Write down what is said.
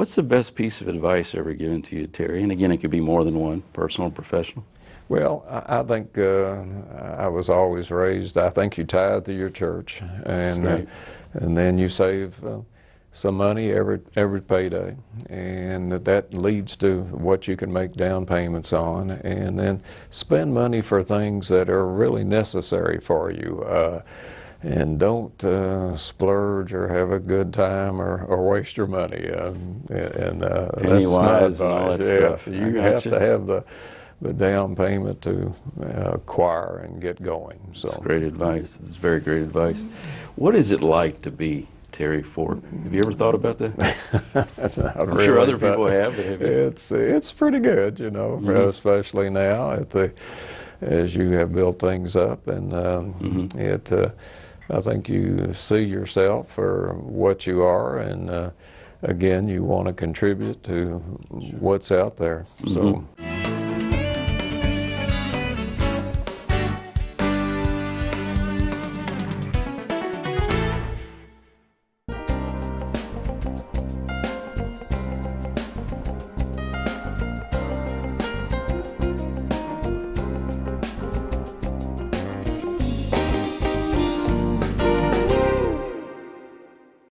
What's the best piece of advice ever given to you, Terry? And again, it could be more than one, personal and professional. Well, I, I think uh, I was always raised. I think you tithe to your church, and uh, and then you save uh, some money every every payday, and that leads to what you can make down payments on, and then spend money for things that are really necessary for you. And don't uh, splurge or have a good time or, or waste your money. Um, and uh, that's my wise and all advice. that Yeah, stuff. You have gotcha. to have the the down payment to uh, acquire and get going. So That's great advice. It's very great advice. What is it like to be Terry Forcht? Have you ever thought about that? I'm sure other people have, but have? It's it's pretty good, you know, for- Mhm. especially now at the as you have built things up, and um, Mhm. it. Uh, I think you see yourself for what you are, and uh, again, you want to contribute to what's out there. So. Mhm.